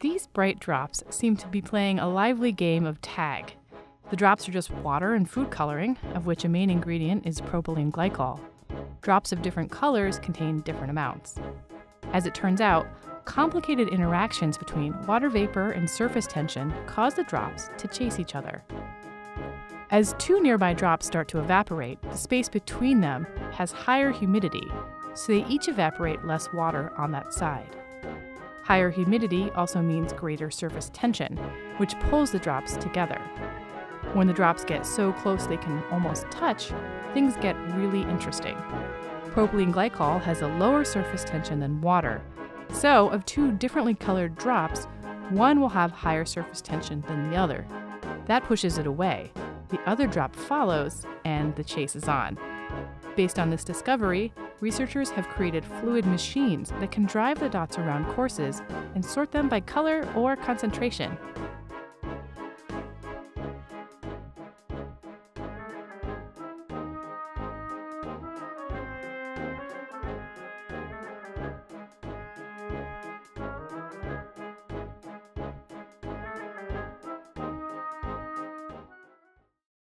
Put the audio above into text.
These bright drops seem to be playing a lively game of tag. The drops are just water and food coloring, of which a main ingredient is propylene glycol. Drops of different colors contain different amounts. As it turns out, complicated interactions between water vapor and surface tension cause the drops to chase each other. As two nearby drops start to evaporate, the space between them has higher humidity, so they each evaporate less water on that side. Higher humidity also means greater surface tension, which pulls the drops together. When the drops get so close they can almost touch, things get really interesting. Propylene glycol has a lower surface tension than water, so of two differently colored drops, one will have higher surface tension than the other. That pushes it away. The other drop follows, and the chase is on. Based on this discovery, researchers have created fluid machines that can drive the dots around courses and sort them by color or concentration.